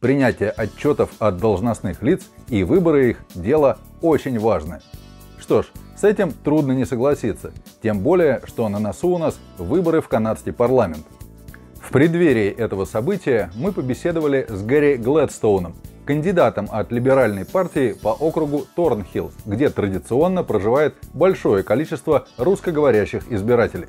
Принятие отчетов от должностных лиц и выборы их – дело очень важное. Что ж, с этим трудно не согласиться, тем более, что на носу у нас выборы в канадский парламент. В преддверии этого события мы побеседовали с Гэри Глэдстоуном, кандидатом от либеральной партии по округу Торнхилл, где традиционно проживает большое количество русскоговорящих избирателей.